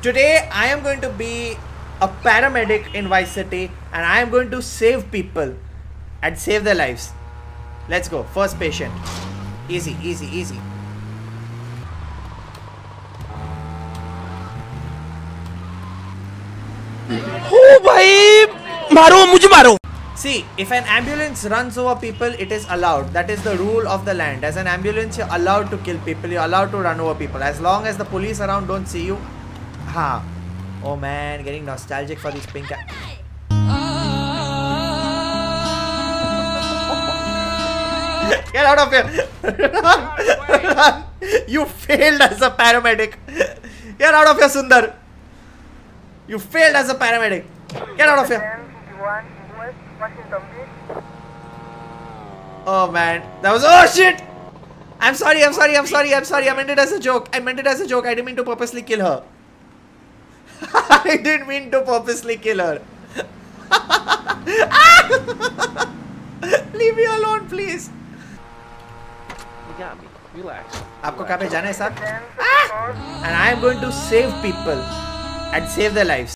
Today I am going to be a paramedic in Vice City and I am going to save people and save their lives. Let's go. First patient. Easy, easy, easy. Oh! See, if an ambulance runs over people, it is allowed. That is the rule of the land. As an ambulance, you're allowed to kill people, you're allowed to run over people. As long as the police around don't see you, Ha. Oh man, getting nostalgic for these pink. Get out of here! You failed as a paramedic. Get out of here, Sundar. You failed as a paramedic. Get out of here. Oh man, that was oh shit! I'm sorry, I'm sorry, I'm sorry, I'm sorry. I meant it as a joke. I meant it as a joke. I didn't mean to purposely kill her. I didn't mean to purposely kill her. Leave me alone, please. You got me. Relax. आपको कहाँ पे जाना है sir? And I am going to save people and save their lives.